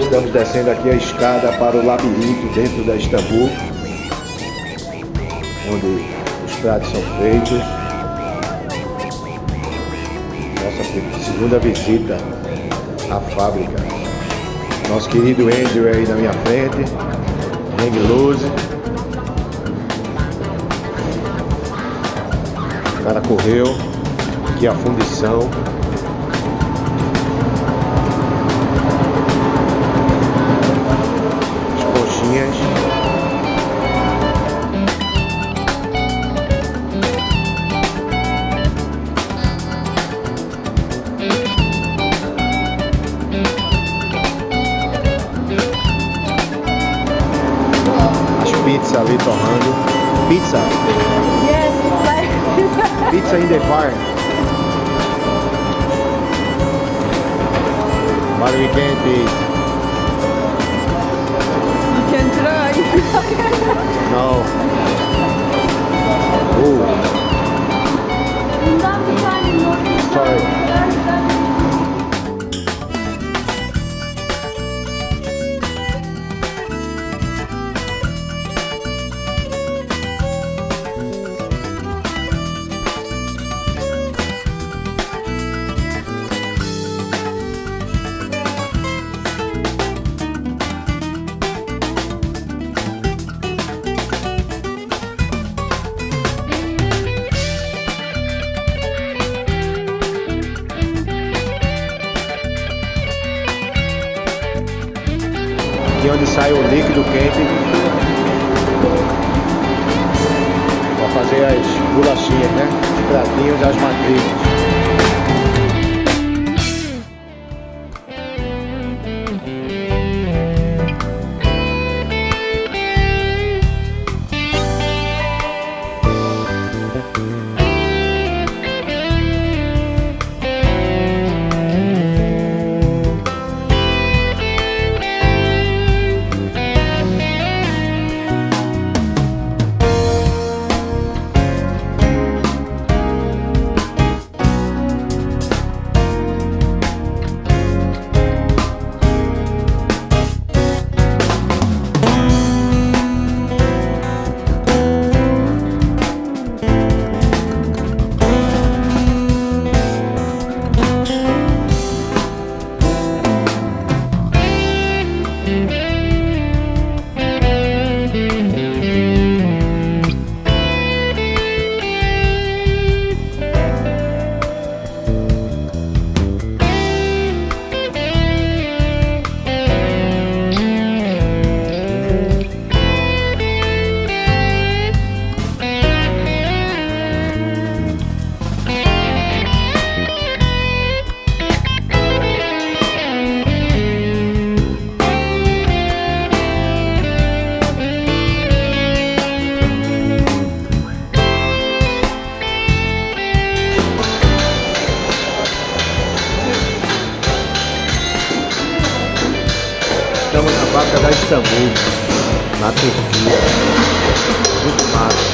Estamos descendo aqui a escada para o labirinto dentro da Istambul, onde os pratos são feitos. Nossa segunda visita à fábrica. Nosso querido Andrew aí na minha frente, Hang Lose. O cara correu, aqui a fundição. Pizza ali torrando. Pizza? Yes, like... pizza in the fire. But we can't eat. Aqui onde sai o líquido quente para fazer as bolachinhas, né? Os pratinhos, as matrizes. Fábrica da Istambul, na Turquia. Muito massa.